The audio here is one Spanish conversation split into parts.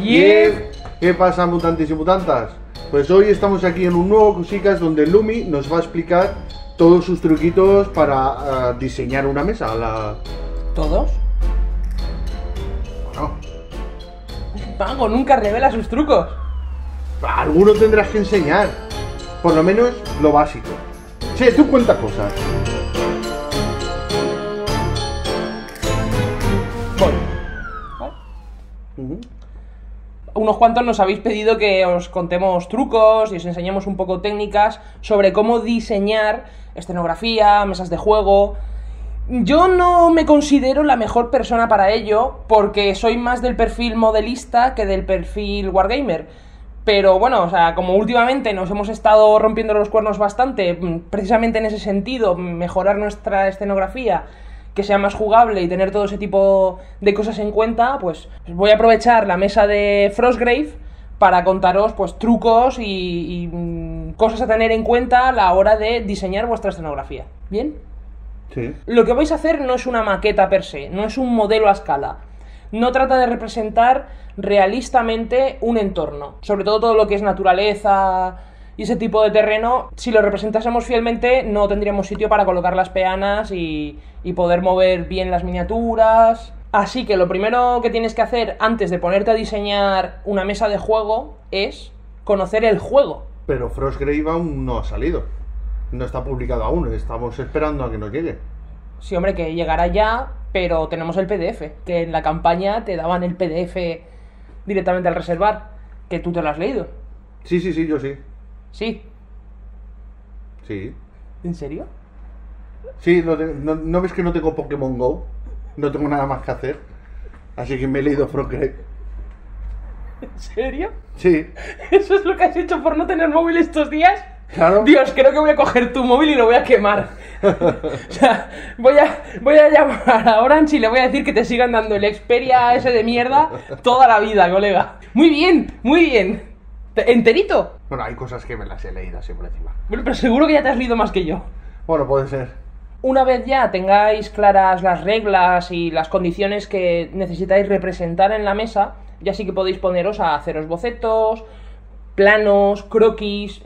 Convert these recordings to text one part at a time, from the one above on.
Yep. ¿Qué pasa, mutantes y mutantas? Pues hoy estamos aquí en un nuevo Cosicas donde Lumi nos va a explicar todos sus truquitos para ah, diseñar una mesa. La... ¿Todos? Bueno, Pago nunca revela sus trucos. alguno tendrás que enseñar. Por lo menos lo básico. Sí, tú cuenta cosas. Voy. ¿Vale? Ujú. Unos cuantos nos habéis pedido que os contemos trucos y os enseñemos un poco técnicas sobre cómo diseñar escenografía, mesas de juego. Yo no me considero la mejor persona para ello porque soy más del perfil modelista que del perfil wargamer. Pero bueno, o sea, como últimamente nos hemos estado rompiendo los cuernos bastante, mm, precisamente en ese sentido, mejorar nuestra escenografía, que sea más jugable y tener todo ese tipo de cosas en cuenta, pues voy a aprovechar la mesa de Frostgrave para contaros pues trucos y, y, mm, cosas a tener en cuenta a la hora de diseñar vuestra escenografía. ¿Bien? Sí. Lo que vais a hacer no es una maqueta per se, no es un modelo a escala. No trata de representar realistamente un entorno. Sobre todo todo lo que es naturaleza y ese tipo de terreno. Si lo representásemos fielmente, no tendríamos sitio para colocar las peanas y, y poder mover bien las miniaturas. Así que lo primero que tienes que hacer antes de ponerte a diseñar una mesa de juego es conocer el juego. Pero Frostgrave aún no ha salido. No está publicado aún. Estamos esperando a que nos llegue. Sí, hombre, que llegará ya, pero tenemos el PDF, que en la campaña te daban el PDF directamente al reservar, que tú te lo has leído. Sí, sí, sí, yo sí. Sí, Sí. ¿en serio? Sí, no, te- no- ¿no ves que no tengo Pokémon Go? No tengo nada más que hacer. Así que me he leído Frostgrave. ¿En serio? Sí, ¿Eso es lo que has hecho por no tener móvil estos días? claro. Dios, creo que voy a coger tu móvil y lo voy a quemar. o sea, voy a, voy a llamar a Orange y le voy a decir que te sigan dando el Xperia ese de mierda toda la vida, colega. Muy bien, muy bien. Te- ¿Enterito? Bueno, hay cosas que me las he leído así por encima. Bueno, pero seguro que ya te has leído más que yo. Bueno, puede ser. Una vez ya tengáis claras las reglas y las condiciones que necesitáis representar en la mesa, ya sí que podéis poneros a haceros bocetos, planos, croquis.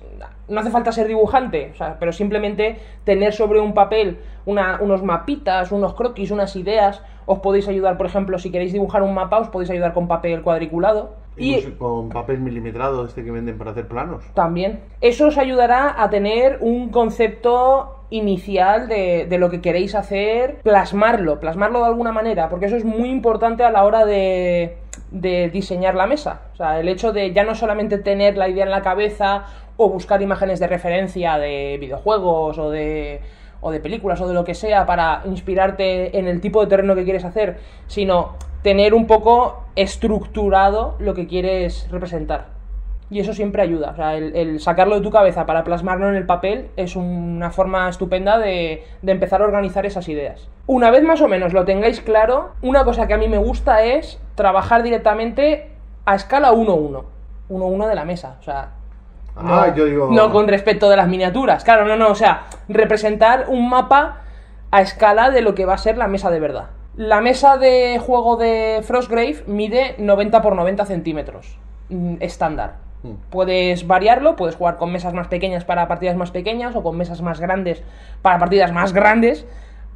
No hace falta ser dibujante, o sea, pero simplemente tener sobre un papel una- unos mapitas, unos croquis, unas ideas. Os podéis ayudar, por ejemplo, si queréis dibujar un mapa, os podéis ayudar con papel cuadriculado. Y con papel milimetrado este que venden para hacer planos. también. Eso os ayudará a tener un concepto inicial de, de lo que queréis hacer, plasmarlo, plasmarlo de alguna manera, porque eso es muy importante a la hora de, de diseñar la mesa. O sea, el hecho de ya no solamente tener la idea en la cabeza o buscar imágenes de referencia de videojuegos o de, o de películas o de lo que sea para inspirarte en el tipo de terreno que quieres hacer, sino tener un poco estructurado lo que quieres representar. Y eso siempre ayuda. O sea, el, el sacarlo de tu cabeza para plasmarlo en el papel es una forma estupenda de, de empezar a organizar esas ideas. Una vez más o menos lo tengáis claro, una cosa que a mí me gusta es trabajar directamente a escala 1-1. 1-1 de la mesa. O sea, Ah, no, yo digo. no con respecto de las miniaturas. Claro, no, no. O sea, representar un mapa a escala de lo que va a ser la mesa de verdad. La mesa de juego de Frostgrave mide 90 por 90 centímetros. mm, Estándar. Mm. Puedes variarlo, puedes jugar con mesas más pequeñas para partidas más pequeñas o con mesas más grandes para partidas más grandes.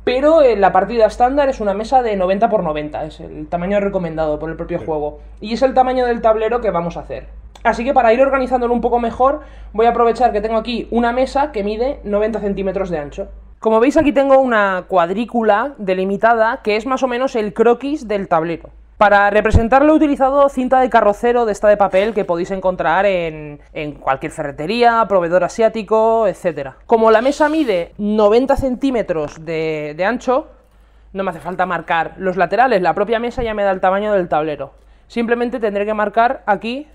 Pero eh, la partida estándar es una mesa de 90 por 90, es el tamaño recomendado por el propio Sí. juego. Y es el tamaño del tablero que vamos a hacer. Así que para ir organizándolo un poco mejor, voy a aprovechar que tengo aquí una mesa que mide 90 centímetros de ancho. Como veis aquí tengo una cuadrícula delimitada que es más o menos el croquis del tablero. Para representarlo he utilizado cinta de carrocero de esta de papel que podéis encontrar en, cualquier ferretería, proveedor asiático, etc. Como la mesa mide 90 centímetros de ancho, no me hace falta marcar los laterales, la propia mesa ya me da el tamaño del tablero. Simplemente tendré que marcar aquí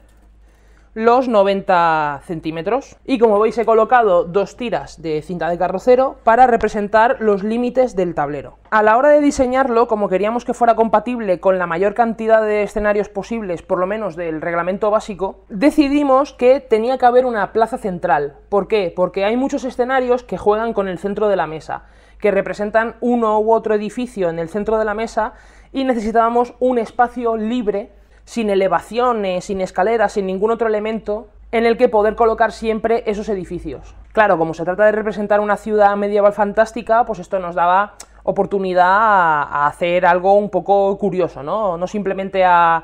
los 90 centímetros. Y como veis he colocado dos tiras de cinta de carrocero para representar los límites del tablero. A la hora de diseñarlo, como queríamos que fuera compatible con la mayor cantidad de escenarios posibles, por lo menos del reglamento básico, decidimos que tenía que haber una plaza central. ¿Por qué? Porque hay muchos escenarios que juegan con el centro de la mesa, que representan uno u otro edificio en el centro de la mesa y necesitábamos un espacio libre sin elevaciones, sin escaleras, sin ningún otro elemento en el que poder colocar siempre esos edificios. Claro, como se trata de representar una ciudad medieval fantástica, pues esto nos daba oportunidad a, hacer algo un poco curioso, ¿no? No simplemente a,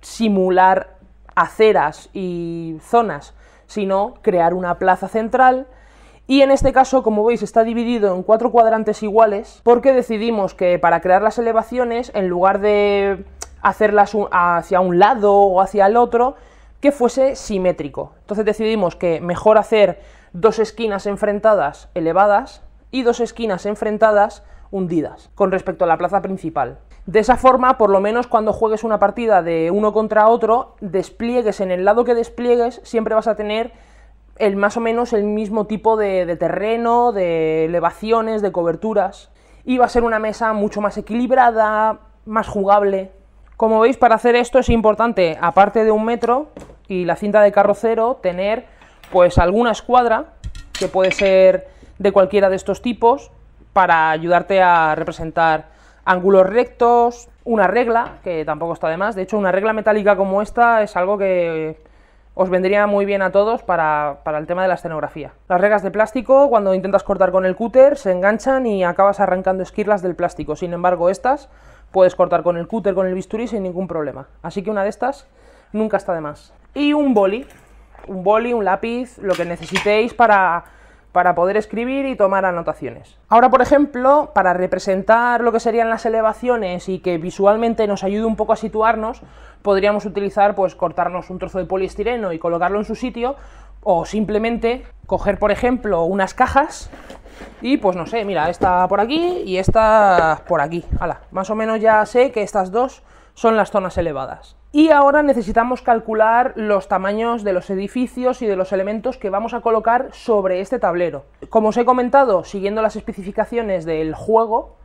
simular aceras y zonas, sino crear una plaza central y en este caso, como veis, está dividido en cuatro cuadrantes iguales porque decidimos que para crear las elevaciones, en lugar de hacerlas hacia un lado o hacia el otro, que fuese simétrico. Entonces decidimos que mejor hacer dos esquinas enfrentadas elevadas y dos esquinas enfrentadas hundidas con respecto a la plaza principal. De esa forma, por lo menos cuando juegues una partida de uno contra otro, despliegues en el lado que despliegues, siempre vas a tener el, más o menos el mismo tipo de, de terreno, de elevaciones, de coberturas. Y va a ser una mesa mucho más equilibrada, más jugable. Como veis, para hacer esto es importante, aparte de un metro y la cinta de carrocero, tener pues alguna escuadra, que puede ser de cualquiera de estos tipos, para ayudarte a representar ángulos rectos, una regla, que tampoco está de más. De hecho, una regla metálica como esta es algo que os vendría muy bien a todos para, para, el tema de la escenografía. Las reglas de plástico, cuando intentas cortar con el cúter, se enganchan y acabas arrancando esquirlas del plástico. Sin embargo, estas puedes cortar con el cúter, con el bisturí sin ningún problema. Así que una de estas nunca está de más. Y un boli, un boli, un lápiz, lo que necesitéis para, para poder escribir y tomar anotaciones. Ahora, por ejemplo, para representar lo que serían las elevaciones y que visualmente nos ayude un poco a situarnos, podríamos utilizar, pues, cortarnos un trozo de poliestireno y colocarlo en su sitio, o simplemente coger, por ejemplo, unas cajas y pues no sé, mira, esta por aquí y esta por aquí. Hala, más o menos ya sé que estas dos son las zonas elevadas. Y ahora necesitamos calcular los tamaños de los edificios y de los elementos que vamos a colocar sobre este tablero. Como os he comentado, siguiendo las especificaciones del juego,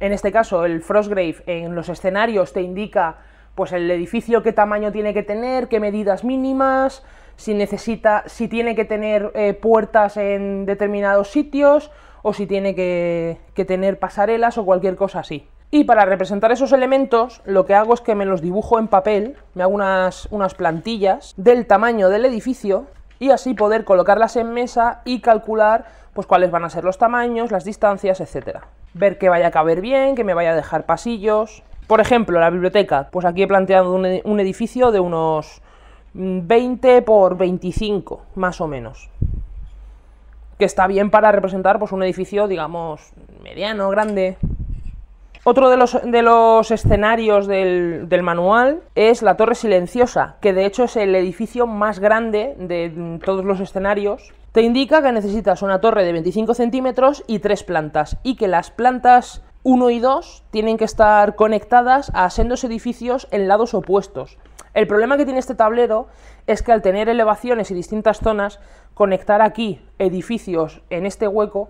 en este caso el Frostgrave en los escenarios te indica pues el edificio qué tamaño tiene que tener, qué medidas mínimas, si necesita, si tiene que tener eh, puertas en determinados sitios o si tiene que, que tener pasarelas o cualquier cosa así. Y para representar esos elementos, lo que hago es que me los dibujo en papel, me hago unas, unas, plantillas del tamaño del edificio y así poder colocarlas en mesa y calcular pues cuáles van a ser los tamaños, las distancias, etcétera. Ver que vaya a caber bien, que me vaya a dejar pasillos. Por ejemplo, la biblioteca, pues aquí he planteado un, edificio de unos 20 por 25, más o menos. Que está bien para representar pues, un edificio, digamos, mediano, grande. Otro de los, de los escenarios del, del, manual es la Torre Silenciosa, que de hecho es el edificio más grande de todos los escenarios. Te indica que necesitas una torre de 25 centímetros y tres plantas, y que las plantas 1 y 2 tienen que estar conectadas a sendos edificios en lados opuestos. El problema que tiene este tablero es que al tener elevaciones y distintas zonas, conectar aquí edificios en este hueco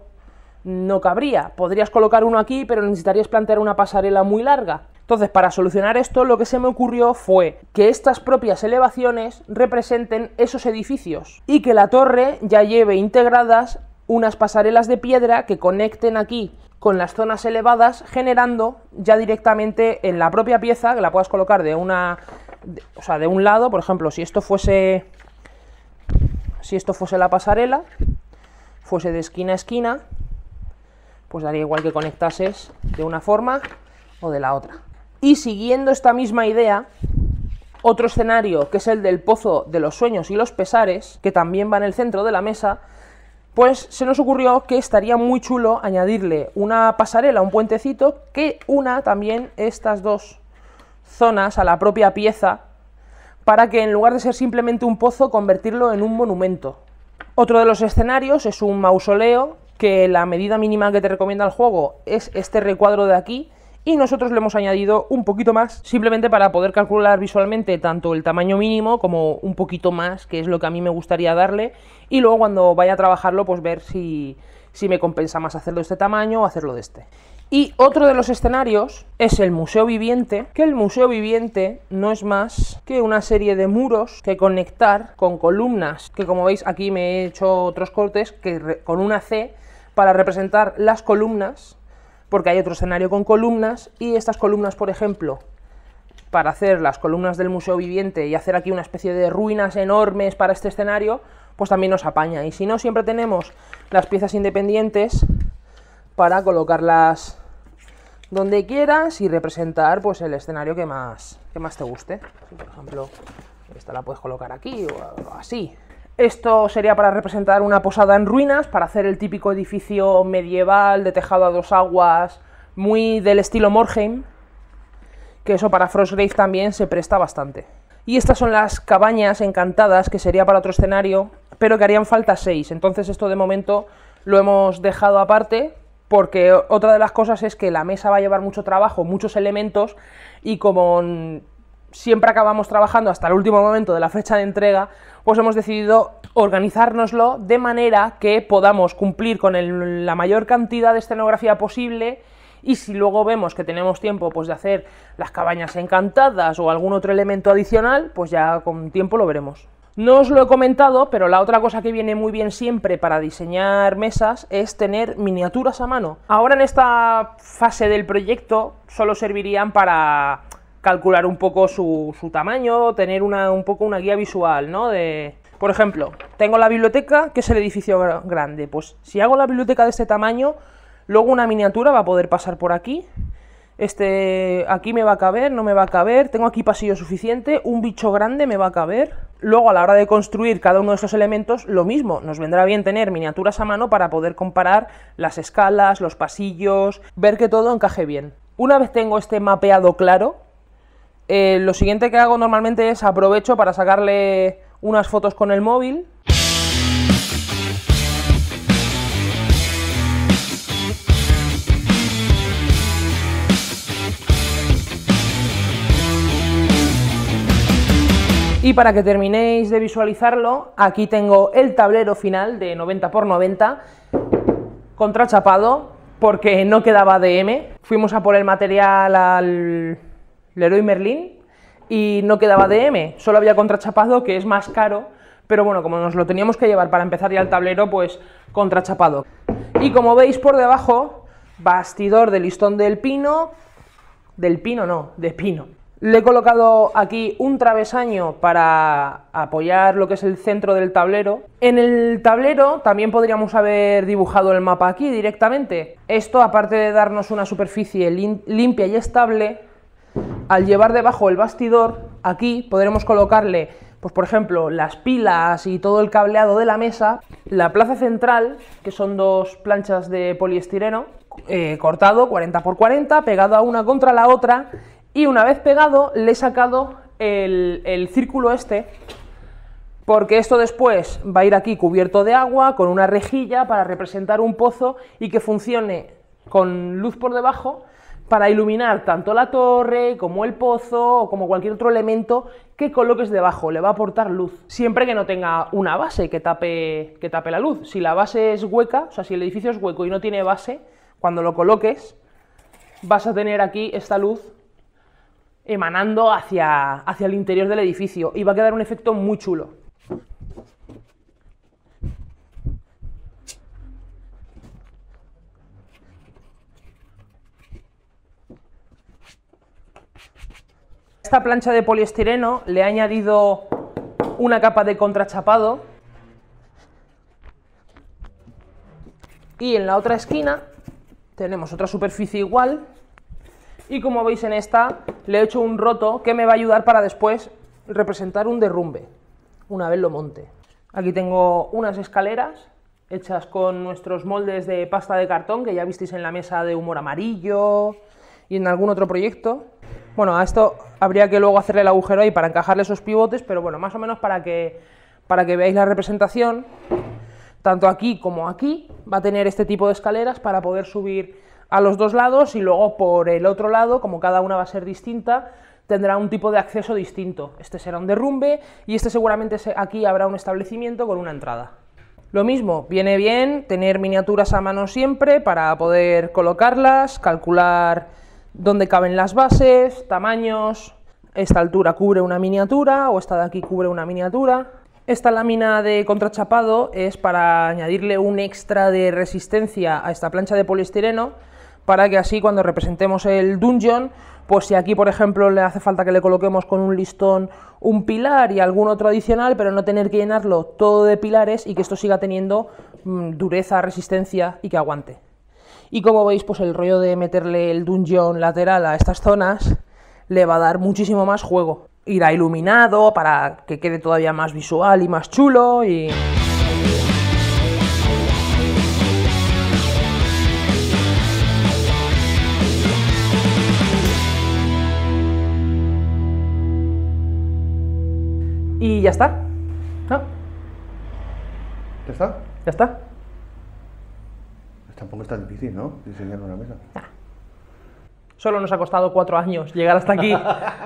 no cabría. Podrías colocar uno aquí, pero necesitarías plantear una pasarela muy larga. Entonces, para solucionar esto, lo que se me ocurrió fue que estas propias elevaciones representen esos edificios y que la torre ya lleve integradas unas pasarelas de piedra que conecten aquí con las zonas elevadas, generando ya directamente en la propia pieza, que la puedas colocar de una o sea, de un lado, por ejemplo, si esto fuese si esto fuese la pasarela, fuese de esquina a esquina, pues daría igual que conectases de una forma o de la otra. Y siguiendo esta misma idea, otro escenario, que es el del pozo de los sueños y los pesares, que también va en el centro de la mesa, pues se nos ocurrió que estaría muy chulo añadirle una pasarela, un puentecito, que una también estas dos zonas a la propia pieza para que en lugar de ser simplemente un pozo, convertirlo en un monumento. Otro de los escenarios es un mausoleo, que la medida mínima que te recomienda el juego es este recuadro de aquí, y nosotros le hemos añadido un poquito más, simplemente para poder calcular visualmente tanto el tamaño mínimo como un poquito más, que es lo que a mí me gustaría darle, y luego cuando vaya a trabajarlo, pues ver si, si me compensa más hacerlo de este tamaño o hacerlo de este. Y otro de los escenarios es el Museo Viviente, que el Museo Viviente no es más que una serie de muros que conectar con columnas, que como veis aquí me he hecho otros cortes que con una C para representar las columnas, porque hay otro escenario con columnas y estas columnas, por ejemplo, para hacer las columnas del museo viviente y hacer aquí una especie de ruinas enormes para este escenario, pues también nos apaña. Y si no, siempre tenemos las piezas independientes para colocarlas donde quieras y representar pues el escenario que más, que más te guste. por ejemplo, esta la puedes colocar aquí o así. Esto sería para representar una posada en ruinas, para hacer el típico edificio medieval de tejado a dos aguas, muy del estilo Morheim, que eso para Frostgrave también se presta bastante. Y estas son las cabañas encantadas, que sería para otro escenario, pero que harían falta seis. Entonces esto de momento lo hemos dejado aparte, porque otra de las cosas es que la mesa va a llevar mucho trabajo, muchos elementos, y como siempre acabamos trabajando hasta el último momento de la fecha de entrega, pues hemos decidido organizárnoslo de manera que podamos cumplir con la mayor cantidad de escenografía posible y si luego vemos que tenemos tiempo pues de hacer las cabañas encantadas o algún otro elemento adicional, pues ya con tiempo lo veremos. No os lo he comentado, pero la otra cosa que viene muy bien siempre para diseñar mesas es tener miniaturas a mano. Ahora en esta fase del proyecto solo servirían para calcular un poco su, tamaño, tener una, un poco una guía visual, ¿no? De, por ejemplo, tengo la biblioteca, que es el edificio grande. Pues si hago la biblioteca de este tamaño, luego una miniatura va a poder pasar por aquí. Este, aquí me va a caber, no me va a caber, tengo aquí pasillo suficiente, un bicho grande me va a caber. Luego a la hora de construir cada uno de estos elementos, lo mismo, nos vendrá bien tener miniaturas a mano para poder comparar las escalas, los pasillos, ver que todo encaje bien. Una vez tengo este mapeado claro, eh, lo siguiente que hago normalmente es aprovecho para sacarle unas fotos con el móvil. Y para que terminéis de visualizarlo, aquí tengo el tablero final de 90 x 90 contrachapado porque no quedaba DM. Fuimos a por el material al Leroy Merlin y no quedaba DM, solo había contrachapado, que es más caro, pero bueno, como nos lo teníamos que llevar para empezar ya el tablero, pues contrachapado. Y como veis por debajo, bastidor de listón del pino, del pino no, de pino. Le he colocado aquí un travesaño para apoyar lo que es el centro del tablero. En el tablero también podríamos haber dibujado el mapa aquí directamente. Esto, aparte de darnos una superficie limpia y estable, al llevar debajo el bastidor, aquí podremos colocarle, pues por ejemplo, las pilas y todo el cableado de la mesa, la plaza central, que son dos planchas de poliestireno, eh, cortado 40 x 40, pegado a una contra la otra, y una vez pegado le he sacado el, el círculo este, porque esto después va a ir aquí cubierto de agua, con una rejilla para representar un pozo y que funcione con luz por debajo para iluminar tanto la torre como el pozo o como cualquier otro elemento que coloques debajo, le va a aportar luz, siempre que no tenga una base que tape, que tape la luz. Si la base es hueca, o sea, si el edificio es hueco y no tiene base, cuando lo coloques vas a tener aquí esta luz emanando hacia, hacia el interior del edificio y va a quedar un efecto muy chulo. Esta plancha de poliestireno le he añadido una capa de contrachapado y en la otra esquina tenemos otra superficie igual y como veis en esta le he hecho un roto que me va a ayudar para después representar un derrumbe una vez lo monte. Aquí tengo unas escaleras hechas con nuestros moldes de pasta de cartón que ya visteis en la mesa de humor amarillo y en algún otro proyecto. Bueno, a esto habría que luego hacerle el agujero ahí para encajarle esos pivotes, pero bueno, más o menos para que, para que veáis la representación, tanto aquí como aquí, va a tener este tipo de escaleras para poder subir a los dos lados y luego por el otro lado, como cada una va a ser distinta, tendrá un tipo de acceso distinto. Este será un derrumbe y este seguramente aquí habrá un establecimiento con una entrada. Lo mismo, viene bien tener miniaturas a mano siempre para poder colocarlas, calcular dónde caben las bases, tamaños, esta altura cubre una miniatura o esta de aquí cubre una miniatura. Esta lámina de contrachapado es para añadirle un extra de resistencia a esta plancha de poliestireno para que así cuando representemos el dungeon pues si aquí, por ejemplo, le hace falta que le coloquemos con un listón un pilar y algún otro adicional, pero no tener que llenarlo todo de pilares y que esto siga teniendo mm, dureza, resistencia y que aguante. Y como veis, pues el rollo de meterle el dungeon lateral a estas zonas le va a dar muchísimo más juego. Irá iluminado para que quede todavía más visual y más chulo y... Y ya está. ¿No? ¿Ya está? Ya está. Tampoco es tan difícil, ¿no? Diseñar una mesa. Solo nos ha costado cuatro años llegar hasta aquí.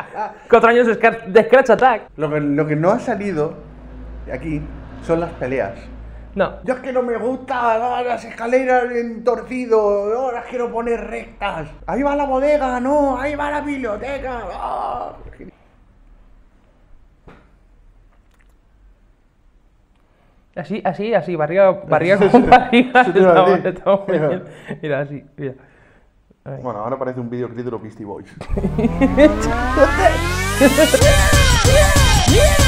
cuatro años de, Scratch- de Scratch Attack. Lo que, lo que no ha salido aquí son las peleas. No. Yo es que no me gusta no, las escaleras en torcido, no, las quiero poner rectas. Ahí va la bodega, no, ahí va la biblioteca. ah. Así, así, así, barriga, barriga con barriga. Estamos- estamos bien. Mira, así, mira. Bueno, ahora parece un videoclip de los Beastie Boys. Yeah!